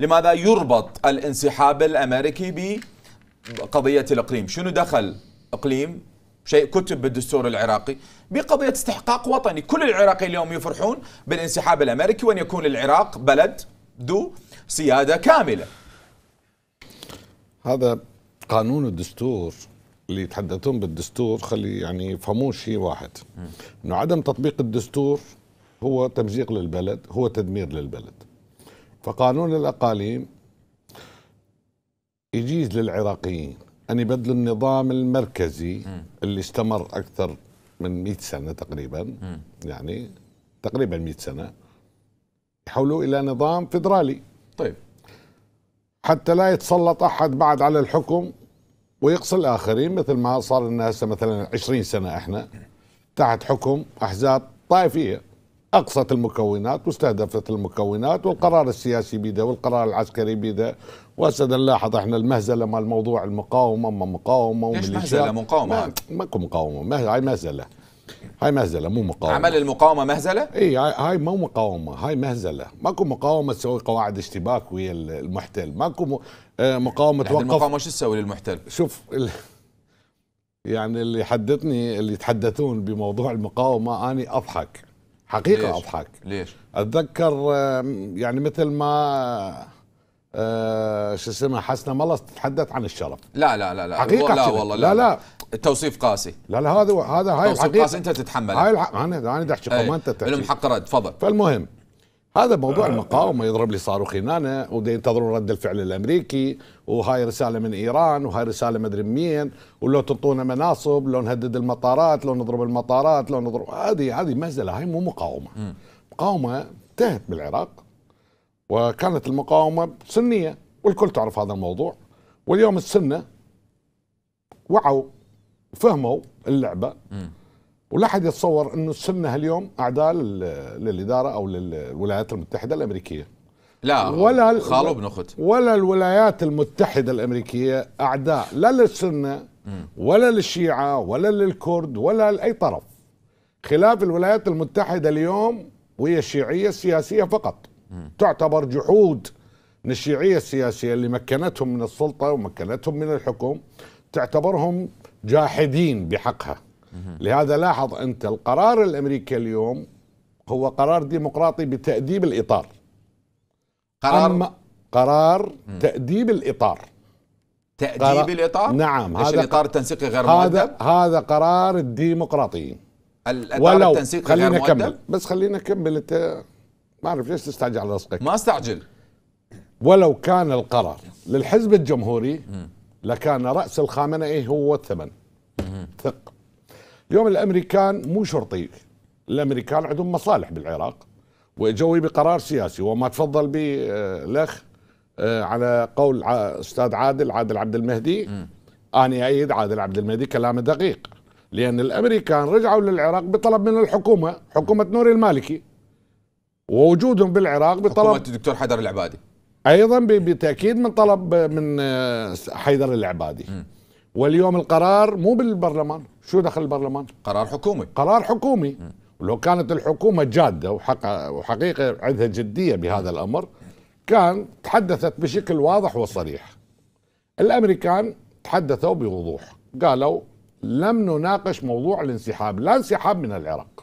لماذا يربط الانسحاب الأمريكي بقضية الإقليم؟ شنو دخل إقليم؟ شيء كتب بالدستور العراقي بقضية استحقاق وطني. كل العراقيين اليوم يفرحون بالانسحاب الأمريكي وأن يكون العراق بلد ذو سيادة كاملة. هذا قانون الدستور اللي يتحدثون بالدستور خلي يعني يفهمون شيء واحد. إنه عدم تطبيق الدستور هو تمزيق للبلد هو تدمير للبلد. فقانون الأقاليم يجيز للعراقيين أن يبدلوا النظام المركزي اللي استمر أكثر من 100 سنة تقريبا. يعني تقريبا 100 سنة. يحولوه إلى نظام فدرالي طيب. حتى لا يتسلط أحد بعد على الحكم ويقصي الآخرين مثل ما صار لنا هسه مثلا 20 سنة إحنا تحت حكم أحزاب طائفية. أقصت المكونات واستهدفت المكونات والقرار السياسي بيده والقرار العسكري بيده. وهسه نلاحظ إحنا المهزلة مال موضوع المقاومة ما مقاومة ليش مهزلة؟ مقاومة؟ ماكو مقاومة. هاي مهزلة. هاي مهزلة مو مقاومة. عمل المقاومة مهزلة؟ إي هاي, مو مقاومة هاي مهزلة. ماكو مقاومة تسوي قواعد اشتباك ويا المحتل. ماكو آه، مقاومة توقف المقاومة شو تسوي للمحتل؟ شوف يعني اللي حدثني اللي يتحدثون بموضوع المقاومة أني أضحك. حقيقة ليش؟ أضحك. ليش؟ أتذكر يعني مثل ما آه شو اسمه حسنه ملص تتحدث عن الشرف. لا لا لا لا. حقيقة لا والله لا, لا, لا. التوصيف قاسي. لا لا هذا هذا هاي توصيف قاسي أنت تتحمله. هاي الح... أنا أنا احكي ما أنت تحكي الحق رد تفضل. فالمهم هذا موضوع المقاومة يضرب لي صاروخ هنا ودا ينتظرون رد الفعل الأمريكي وهاي رسالة من إيران وهاي رسالة مدري مين ولو تعطونا مناصب لو نهدد المطارات لو نضرب المطارات لو نضرب هذه هذه مهزلة هاي مو مقاومة م. مقاومة انتهت بالعراق وكانت المقاومة سنية والكل تعرف هذا الموضوع واليوم السنة وعوا وفهموا اللعبة م. ولا حد يتصور إنه السنة اليوم أعداء للإدارة أو للولايات المتحدة الأمريكية. لا ولا خالو بن أخت. ولا الولايات المتحدة الأمريكية أعداء لا للسنه ولا للشيعة ولا للكرد ولا لأي طرف. خلاف الولايات المتحدة اليوم وهي الشيعيه السياسيه فقط. تعتبر جحود من الشيعية السياسية اللي مكنتهم من السلطة ومكنتهم من الحكم تعتبرهم جاحدين بحقها. لهذا لاحظ أنت القرار الأمريكي اليوم هو قرار ديمقراطي بتأديب الإطار. قرار؟ أما قرار تأديب الإطار. تأديب قرار الإطار؟ نعم هذا الإطار التنسيقي غير هذا مؤدب؟ هذا قرار الديمقراطيين الإطار التنسيقي غير مؤدب؟ أكمل. بس خلينا نكمل أنت ما أعرف ليش تستعجل على رزقك. ما أستعجل. ولو كان القرار للحزب الجمهوري لكان رأس الخامنئي هو الثمن. ثق. اليوم الأمريكان مو شرطي. الأمريكان عندهم مصالح بالعراق وإجوا بقرار سياسي وما تفضل به آه، الأخ آه، على قول أستاذ عادل عادل عبد المهدي. آني ايد عادل عبد المهدي كلامه دقيق لأن الأمريكان رجعوا للعراق بطلب من الحكومة حكومة نوري المالكي. ووجودهم بالعراق بطلب حكومة الدكتور حيدر العبادي. أيضا بالتاكيد من طلب من آه، حيدر العبادي. م. واليوم القرار مو بالبرلمان. شو دخل البرلمان؟ قرار حكومي. قرار حكومي. ولو كانت الحكومة جادة وحق وحقيقة عندها جدية بهذا الأمر كان تحدثت بشكل واضح وصريح. الأمريكان تحدثوا بوضوح. قالوا لم نناقش موضوع الانسحاب لا انسحاب من العراق.